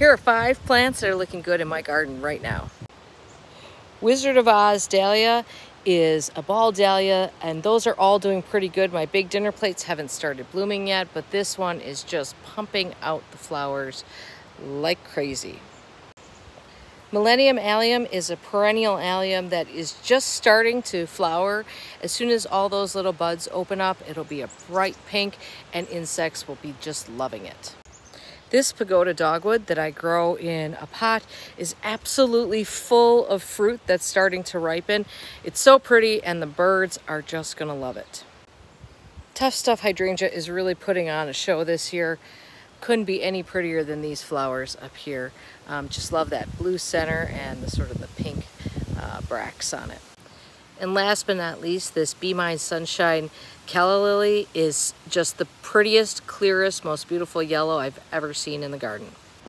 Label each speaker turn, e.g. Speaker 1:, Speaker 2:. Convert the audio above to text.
Speaker 1: Here are five plants that are looking good in my garden right now. Wizard of Oz Dahlia is a ball dahlia and those are all doing pretty good. My big dinner plates haven't started blooming yet, but this one is just pumping out the flowers like crazy. Millennium allium is a perennial allium that is just starting to flower. As soon as all those little buds open up, it'll be a bright pink and insects will be just loving it. This pagoda dogwood that I grow in a pot is absolutely full of fruit that's starting to ripen. It's so pretty and the birds are just gonna love it. Tough Stuff Hydrangea is really putting on a show this year couldn't be any prettier than these flowers up here. Um, just love that blue center and the sort of the pink uh, bracts on it. And last but not least, this Be Mine Sunshine Calla Lily is just the prettiest, clearest, most beautiful yellow I've ever seen in the garden.